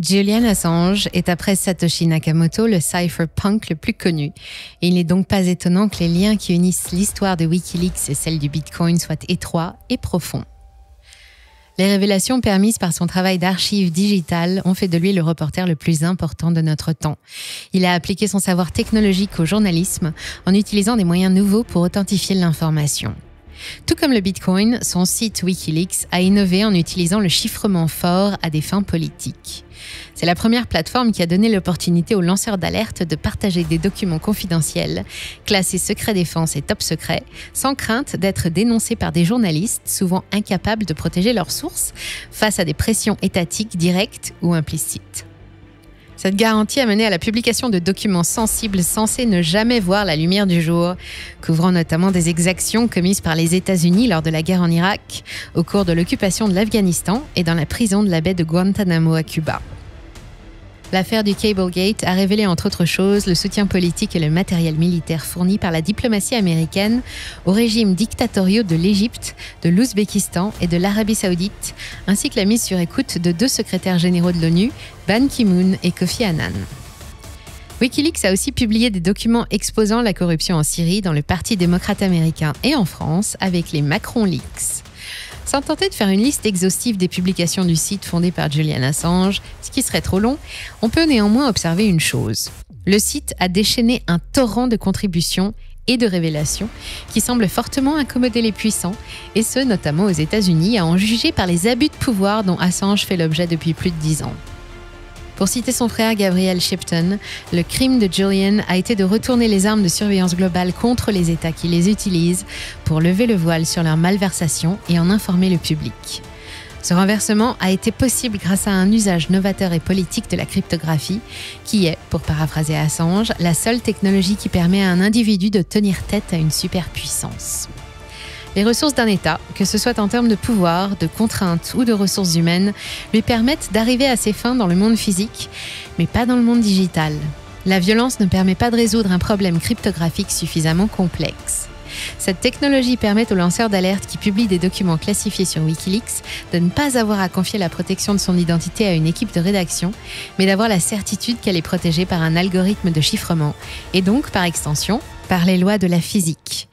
Julian Assange est après Satoshi Nakamoto le cypherpunk le plus connu. Et il n'est donc pas étonnant que les liens qui unissent l'histoire de Wikileaks et celle du Bitcoin soient étroits et profonds. Les révélations permises par son travail d'archive digitale ont fait de lui le reporter le plus important de notre temps. Il a appliqué son savoir technologique au journalisme en utilisant des moyens nouveaux pour authentifier l'information. Tout comme le Bitcoin, son site Wikileaks a innové en utilisant le chiffrement fort à des fins politiques. C'est la première plateforme qui a donné l'opportunité aux lanceurs d'alerte de partager des documents confidentiels, classés secret défense et top secret, sans crainte d'être dénoncés par des journalistes souvent incapables de protéger leurs sources face à des pressions étatiques directes ou implicites. Cette garantie a mené à la publication de documents sensibles censés ne jamais voir la lumière du jour, couvrant notamment des exactions commises par les États-Unis lors de la guerre en Irak, au cours de l'occupation de l'Afghanistan et dans la prison de la baie de Guantanamo à Cuba. L'affaire du Cablegate a révélé entre autres choses le soutien politique et le matériel militaire fourni par la diplomatie américaine aux régimes dictatoriaux de l'Égypte, de l'Ouzbékistan et de l'Arabie saoudite, ainsi que la mise sur écoute de deux secrétaires généraux de l'ONU, Ban Ki-moon et Kofi Annan. Wikileaks a aussi publié des documents exposant la corruption en Syrie dans le Parti démocrate américain et en France avec les Macron Leaks. Sans tenter de faire une liste exhaustive des publications du site fondé par Julian Assange, ce qui serait trop long, on peut néanmoins observer une chose. Le site a déchaîné un torrent de contributions et de révélations qui semblent fortement incommoder les puissants, et ce notamment aux États-Unis, à en juger par les abus de pouvoir dont Assange fait l'objet depuis plus de dix ans. Pour citer son frère Gabriel Shipton, le crime de Julian a été de retourner les armes de surveillance globale contre les États qui les utilisent pour lever le voile sur leur malversation et en informer le public. Ce renversement a été possible grâce à un usage novateur et politique de la cryptographie, qui est, pour paraphraser Assange, la seule technologie qui permet à un individu de tenir tête à une superpuissance. Les ressources d'un État, que ce soit en termes de pouvoir, de contraintes ou de ressources humaines, lui permettent d'arriver à ses fins dans le monde physique, mais pas dans le monde digital. La violence ne permet pas de résoudre un problème cryptographique suffisamment complexe. Cette technologie permet aux lanceurs d'alerte qui publient des documents classifiés sur Wikileaks de ne pas avoir à confier la protection de son identité à une équipe de rédaction, mais d'avoir la certitude qu'elle est protégée par un algorithme de chiffrement, et donc, par extension, par les lois de la physique.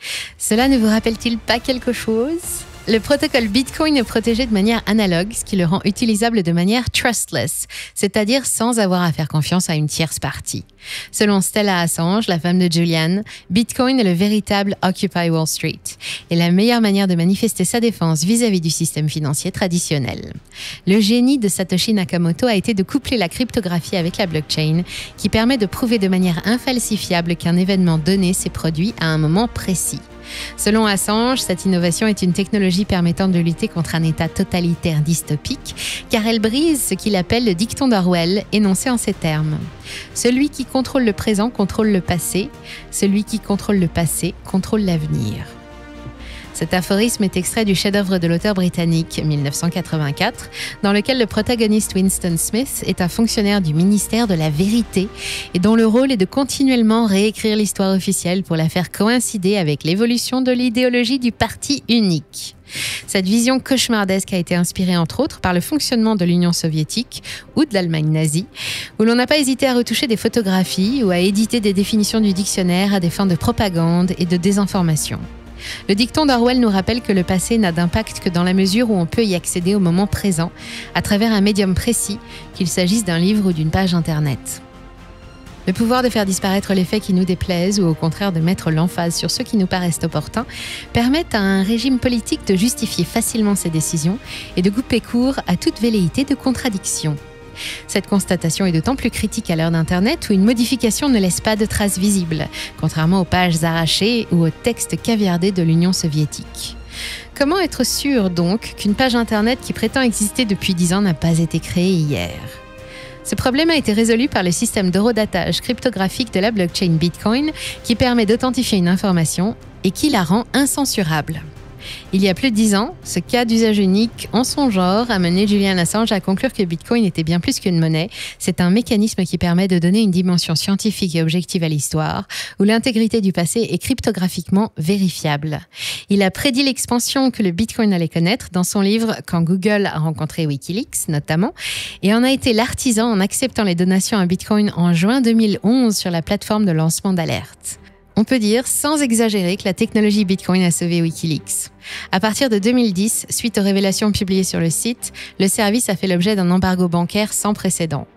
Cela ne vous rappelle-t-il pas quelque chose? Le protocole Bitcoin est protégé de manière analogue, ce qui le rend utilisable de manière trustless, c'est-à-dire sans avoir à faire confiance à une tierce partie. Selon Stella Assange, la femme de Julian, Bitcoin est le véritable Occupy Wall Street et la meilleure manière de manifester sa défense vis-à-vis du système financier traditionnel. Le génie de Satoshi Nakamoto a été de coupler la cryptographie avec la blockchain, qui permet de prouver de manière infalsifiable qu'un événement donné s'est produit à un moment précis. Selon Assange, cette innovation est une technologie permettant de lutter contre un État totalitaire dystopique, car elle brise ce qu'il appelle le dicton d'Orwell, énoncé en ces termes. Celui qui contrôle le présent contrôle le passé, celui qui contrôle le passé contrôle l'avenir. Cet aphorisme est extrait du chef-d'œuvre de l'auteur britannique 1984, dans lequel le protagoniste Winston Smith est un fonctionnaire du ministère de la Vérité et dont le rôle est de continuellement réécrire l'histoire officielle pour la faire coïncider avec l'évolution de l'idéologie du parti unique. Cette vision cauchemardesque a été inspirée entre autres par le fonctionnement de l'Union soviétique ou de l'Allemagne nazie, où l'on n'a pas hésité à retoucher des photographies ou à éditer des définitions du dictionnaire à des fins de propagande et de désinformation. Le dicton d'Orwell nous rappelle que le passé n'a d'impact que dans la mesure où on peut y accéder au moment présent, à travers un médium précis, qu'il s'agisse d'un livre ou d'une page Internet. Le pouvoir de faire disparaître les faits qui nous déplaisent ou au contraire de mettre l'emphase sur ceux qui nous paraissent opportuns permet à un régime politique de justifier facilement ses décisions et de couper court à toute velléité de contradiction. Cette constatation est d'autant plus critique à l'heure d'Internet où une modification ne laisse pas de traces visibles, contrairement aux pages arrachées ou aux textes caviardés de l'Union soviétique. Comment être sûr donc qu'une page Internet qui prétend exister depuis 10 ans n'a pas été créée hier? Ce problème a été résolu par le système d'horodatage cryptographique de la blockchain Bitcoin qui permet d'authentifier une information et qui la rend incensurable. Il y a plus de dix ans, ce cas d'usage unique en son genre a mené Julian Assange à conclure que Bitcoin était bien plus qu'une monnaie. C'est un mécanisme qui permet de donner une dimension scientifique et objective à l'histoire, où l'intégrité du passé est cryptographiquement vérifiable. Il a prédit l'expansion que le Bitcoin allait connaître dans son livre Quand Google a rencontré Wikileaks, notamment, et en a été l'artisan en acceptant les donations à Bitcoin en juin 2011 sur la plateforme de lancement d'alerte. On peut dire, sans exagérer, que la technologie Bitcoin a sauvé Wikileaks. À partir de 2010, suite aux révélations publiées sur le site, le service a fait l'objet d'un embargo bancaire sans précédent.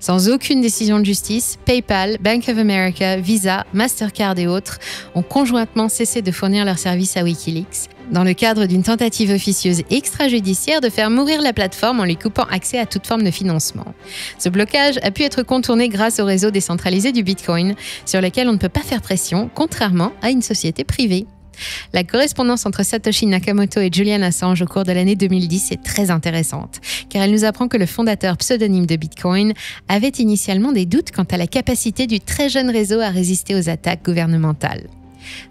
Sans aucune décision de justice, PayPal, Bank of America, Visa, Mastercard et autres ont conjointement cessé de fournir leurs services à Wikileaks, dans le cadre d'une tentative officieuse extrajudiciaire de faire mourir la plateforme en lui coupant accès à toute forme de financement. Ce blocage a pu être contourné grâce au réseau décentralisé du Bitcoin, sur lequel on ne peut pas faire pression, contrairement à une société privée. La correspondance entre Satoshi Nakamoto et Julian Assange au cours de l'année 2010 est très intéressante, car elle nous apprend que le fondateur pseudonyme de Bitcoin avait initialement des doutes quant à la capacité du très jeune réseau à résister aux attaques gouvernementales.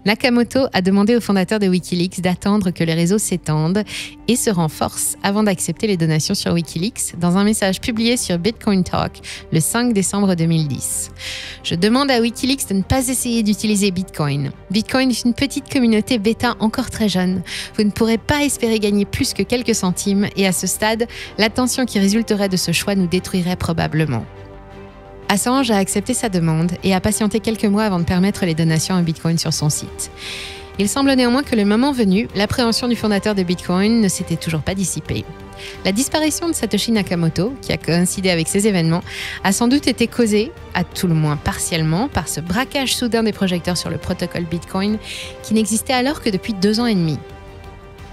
Nakamoto a demandé au fondateur de Wikileaks d'attendre que les réseaux s'étendent et se renforcent avant d'accepter les donations sur Wikileaks dans un message publié sur Bitcoin Talk le 5 décembre 2010. Je demande à Wikileaks de ne pas essayer d'utiliser Bitcoin. Bitcoin est une petite communauté bêta encore très jeune. Vous ne pourrez pas espérer gagner plus que quelques centimes et à ce stade, l'attention qui résulterait de ce choix nous détruirait probablement. Assange a accepté sa demande et a patienté quelques mois avant de permettre les donations en Bitcoin sur son site. Il semble néanmoins que le moment venu, l'appréhension du fondateur de Bitcoin ne s'était toujours pas dissipée. La disparition de Satoshi Nakamoto, qui a coïncidé avec ces événements, a sans doute été causée, à tout le moins partiellement, par ce braquage soudain des projecteurs sur le protocole Bitcoin qui n'existait alors que depuis deux ans et demi.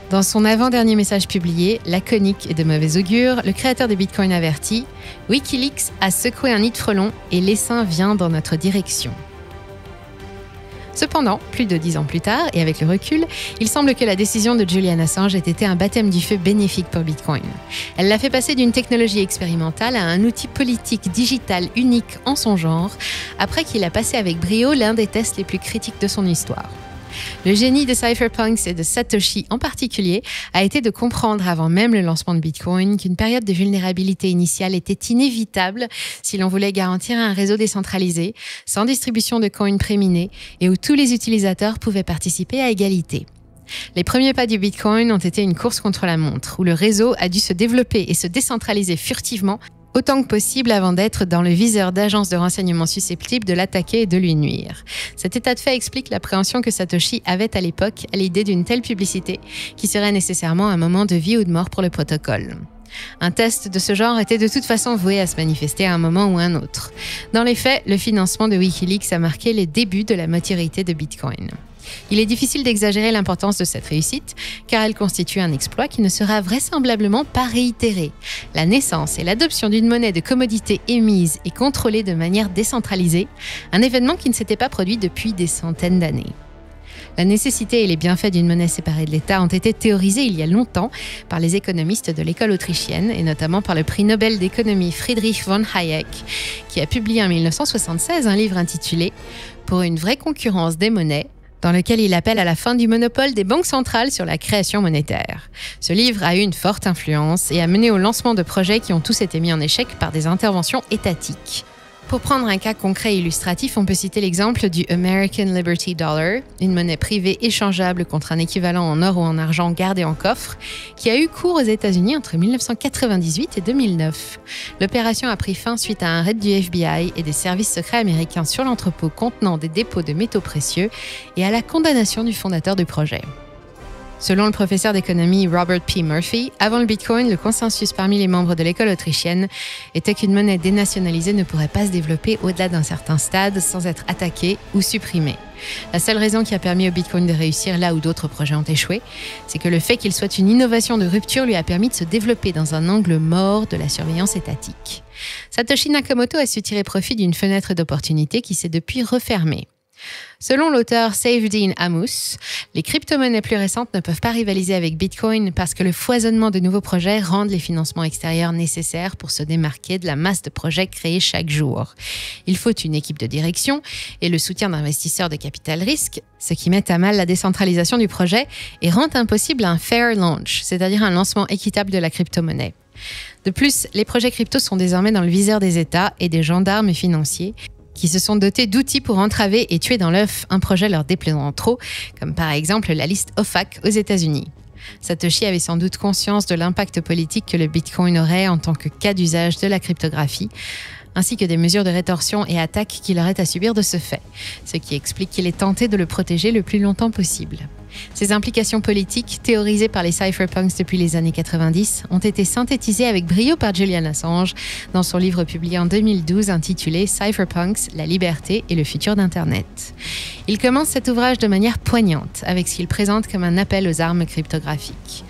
Dans son avant-dernier message publié, laconique et de mauvais augure, le créateur de Bitcoin avertit Wikileaks a secoué un nid de frelons et l'essaim vient dans notre direction. Cependant, plus de dix ans plus tard, et avec le recul, il semble que la décision de Julian Assange ait été un baptême du feu bénéfique pour Bitcoin. Elle l'a fait passer d'une technologie expérimentale à un outil politique digital unique en son genre, après qu'il a passé avec brio l'un des tests les plus critiques de son histoire. Le génie de Cypherpunks et de Satoshi en particulier a été de comprendre avant même le lancement de Bitcoin qu'une période de vulnérabilité initiale était inévitable si l'on voulait garantir un réseau décentralisé, sans distribution de coins préminés et où tous les utilisateurs pouvaient participer à égalité. Les premiers pas du Bitcoin ont été une course contre la montre, où le réseau a dû se développer et se décentraliser furtivement autant que possible avant d'être dans le viseur d'agences de renseignement susceptibles de l'attaquer et de lui nuire. Cet état de fait explique l'appréhension que Satoshi avait à l'époque à l'idée d'une telle publicité qui serait nécessairement un moment de vie ou de mort pour le protocole. Un test de ce genre était de toute façon voué à se manifester à un moment ou un autre. Dans les faits, le financement de Wikileaks a marqué les débuts de la maturité de Bitcoin. Il est difficile d'exagérer l'importance de cette réussite, car elle constitue un exploit qui ne sera vraisemblablement pas réitéré. La naissance et l'adoption d'une monnaie de commodité émise et contrôlée de manière décentralisée, un événement qui ne s'était pas produit depuis des centaines d'années. La nécessité et les bienfaits d'une monnaie séparée de l'État ont été théorisés il y a longtemps par les économistes de l'école autrichienne et notamment par le prix Nobel d'économie Friedrich von Hayek, qui a publié en 1976 un livre intitulé Pour une vraie concurrence des monnaies, dans lequel il appelle à la fin du monopole des banques centrales sur la création monétaire. Ce livre a eu une forte influence et a mené au lancement de projets qui ont tous été mis en échec par des interventions étatiques. Pour prendre un cas concret illustratif, on peut citer l'exemple du American Liberty Dollar, une monnaie privée échangeable contre un équivalent en or ou en argent gardé en coffre, qui a eu cours aux États-Unis entre 1998 et 2009. L'opération a pris fin suite à un raid du FBI et des services secrets américains sur l'entrepôt contenant des dépôts de métaux précieux et à la condamnation du fondateur du projet. Selon le professeur d'économie Robert P. Murphy, avant le Bitcoin, le consensus parmi les membres de l'école autrichienne était qu'une monnaie dénationalisée ne pourrait pas se développer au-delà d'un certain stade sans être attaquée ou supprimée. La seule raison qui a permis au Bitcoin de réussir là où d'autres projets ont échoué, c'est que le fait qu'il soit une innovation de rupture lui a permis de se développer dans un angle mort de la surveillance étatique. Satoshi Nakamoto a su tirer profit d'une fenêtre d'opportunité qui s'est depuis refermée. Selon l'auteur Dean Amos, les crypto-monnaies plus récentes ne peuvent pas rivaliser avec Bitcoin parce que le foisonnement de nouveaux projets rend les financements extérieurs nécessaires pour se démarquer de la masse de projets créés chaque jour. Il faut une équipe de direction et le soutien d'investisseurs de capital risque, ce qui met à mal la décentralisation du projet et rend impossible un fair launch, c'est-à-dire un lancement équitable de la crypto-monnaie. De plus, les projets crypto sont désormais dans le viseur des États et des gendarmes financiers qui se sont dotés d'outils pour entraver et tuer dans l'œuf un projet leur déplaisant trop, comme par exemple la liste OFAC aux États-Unis. Satoshi avait sans doute conscience de l'impact politique que le Bitcoin aurait en tant que cas d'usage de la cryptographie, ainsi que des mesures de rétorsion et attaques qu'il aurait à subir de ce fait, ce qui explique qu'il est tenté de le protéger le plus longtemps possible. Ces implications politiques, théorisées par les cypherpunks depuis les années 90, ont été synthétisées avec brio par Julian Assange dans son livre publié en 2012 intitulé Cypherpunks, la liberté et le futur d'Internet. Il commence cet ouvrage de manière poignante avec ce qu'il présente comme un appel aux armes cryptographiques.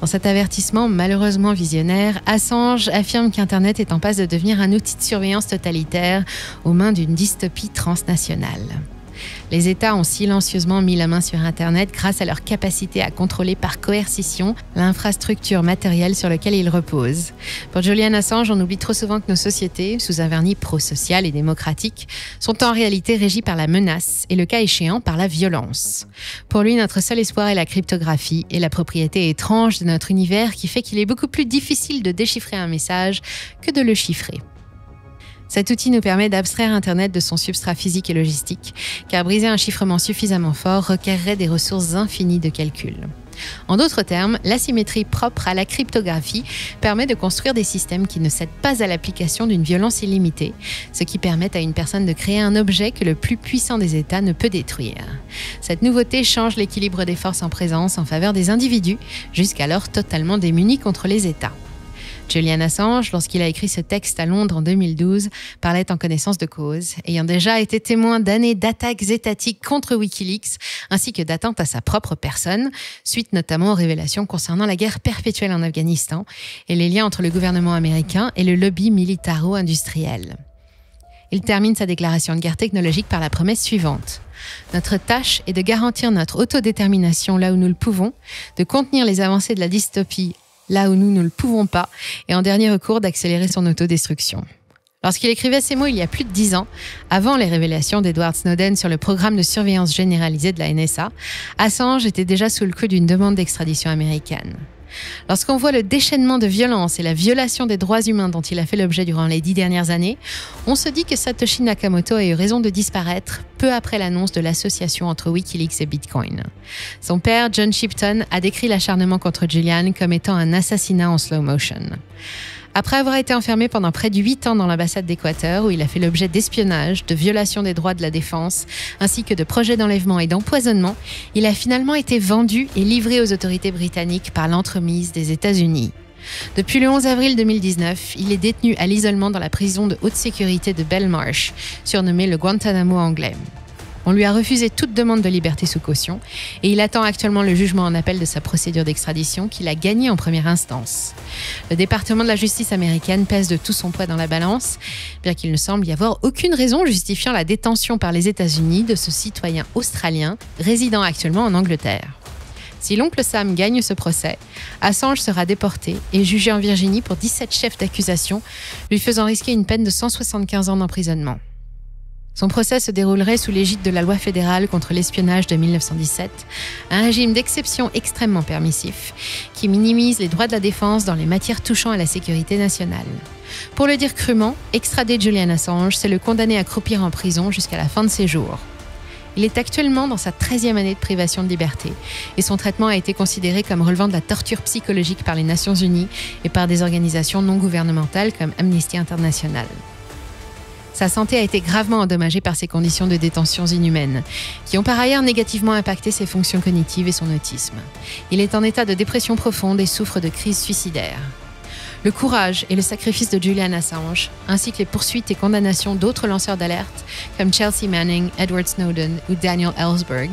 Dans cet avertissement malheureusement visionnaire, Assange affirme qu'Internet est en passe de devenir un outil de surveillance totalitaire aux mains d'une dystopie transnationale. Les États ont silencieusement mis la main sur Internet grâce à leur capacité à contrôler par coercition l'infrastructure matérielle sur laquelle ils reposent. Pour Julian Assange, on oublie trop souvent que nos sociétés, sous un vernis pro-social et démocratique, sont en réalité régies par la menace et le cas échéant par la violence. Pour lui, notre seul espoir est la cryptographie et la propriété étrange de notre univers qui fait qu'il est beaucoup plus difficile de déchiffrer un message que de le chiffrer. Cet outil nous permet d'abstraire Internet de son substrat physique et logistique, car briser un chiffrement suffisamment fort requerrait des ressources infinies de calcul. En d'autres termes, l'asymétrie propre à la cryptographie permet de construire des systèmes qui ne cèdent pas à l'application d'une violence illimitée, ce qui permet à une personne de créer un objet que le plus puissant des États ne peut détruire. Cette nouveauté change l'équilibre des forces en présence en faveur des individus, jusqu'alors totalement démunis contre les États. Julian Assange, lorsqu'il a écrit ce texte à Londres en 2012, parlait en connaissance de cause, ayant déjà été témoin d'années d'attaques étatiques contre Wikileaks, ainsi que d'attentes à sa propre personne, suite notamment aux révélations concernant la guerre perpétuelle en Afghanistan et les liens entre le gouvernement américain et le lobby militaro-industriel. Il termine sa déclaration de guerre technologique par la promesse suivante. Notre tâche est de garantir notre autodétermination là où nous le pouvons, de contenir les avancées de la dystopie là où nous ne le pouvons pas, et en dernier recours d'accélérer son autodestruction. Lorsqu'il écrivait ces mots il y a plus de dix ans, avant les révélations d'Edward Snowden sur le programme de surveillance généralisée de la NSA, Assange était déjà sous le coup d'une demande d'extradition américaine. Lorsqu'on voit le déchaînement de violence et la violation des droits humains dont il a fait l'objet durant les dix dernières années, on se dit que Satoshi Nakamoto a eu raison de disparaître peu après l'annonce de l'association entre Wikileaks et Bitcoin. Son père, John Shipton, a décrit l'acharnement contre Julian comme étant un assassinat en slow motion. Après avoir été enfermé pendant près de 8 ans dans l'ambassade d'Équateur, où il a fait l'objet d'espionnage, de violation des droits de la défense, ainsi que de projets d'enlèvement et d'empoisonnement, il a finalement été vendu et livré aux autorités britanniques par l'entremise des États-Unis. Depuis le 11 avril 2019, il est détenu à l'isolement dans la prison de haute sécurité de Belmarsh, surnommée le Guantanamo anglais. On lui a refusé toute demande de liberté sous caution et il attend actuellement le jugement en appel de sa procédure d'extradition qu'il a gagné en première instance. Le département de la justice américaine pèse de tout son poids dans la balance, bien qu'il ne semble y avoir aucune raison justifiant la détention par les États-Unis de ce citoyen australien résidant actuellement en Angleterre. Si l'oncle Sam gagne ce procès, Assange sera déporté et jugé en Virginie pour 17 chefs d'accusation, lui faisant risquer une peine de 175 ans d'emprisonnement. Son procès se déroulerait sous l'égide de la loi fédérale contre l'espionnage de 1917, un régime d'exception extrêmement permissif qui minimise les droits de la défense dans les matières touchant à la sécurité nationale. Pour le dire crûment, extrader Julian Assange, c'est le condamner à croupir en prison jusqu'à la fin de ses jours. Il est actuellement dans sa 13e année de privation de liberté et son traitement a été considéré comme relevant de la torture psychologique par les Nations Unies et par des organisations non gouvernementales comme Amnesty International. Sa santé a été gravement endommagée par ses conditions de détention inhumaines, qui ont par ailleurs négativement impacté ses fonctions cognitives et son autisme. Il est en état de dépression profonde et souffre de crises suicidaires. Le courage et le sacrifice de Julian Assange, ainsi que les poursuites et condamnations d'autres lanceurs d'alerte, comme Chelsea Manning, Edward Snowden ou Daniel Ellsberg,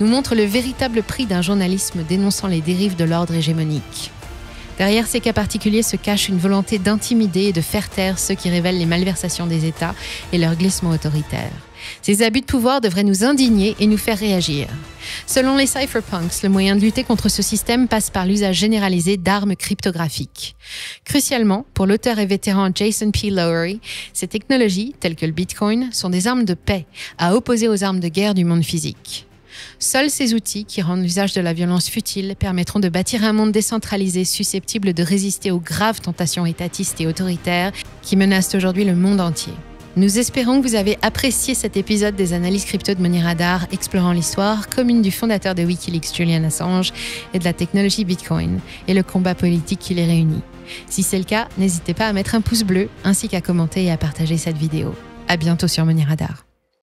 nous montrent le véritable prix d'un journalisme dénonçant les dérives de l'ordre hégémonique. Derrière ces cas particuliers se cache une volonté d'intimider et de faire taire ceux qui révèlent les malversations des États et leur glissement autoritaire. Ces abus de pouvoir devraient nous indigner et nous faire réagir. Selon les cypherpunks, le moyen de lutter contre ce système passe par l'usage généralisé d'armes cryptographiques. Crucialement, pour l'auteur et vétéran Jason P. Lowery, ces technologies, telles que le Bitcoin, sont des armes de paix, à opposer aux armes de guerre du monde physique. Seuls ces outils, qui rendent l'usage de la violence futile, permettront de bâtir un monde décentralisé susceptible de résister aux graves tentations étatistes et autoritaires qui menacent aujourd'hui le monde entier. Nous espérons que vous avez apprécié cet épisode des analyses crypto de Money Radar, explorant l'histoire commune du fondateur de Wikileaks, Julian Assange, et de la technologie Bitcoin, et le combat politique qui les réunit. Si c'est le cas, n'hésitez pas à mettre un pouce bleu, ainsi qu'à commenter et à partager cette vidéo. À bientôt sur Money Radar.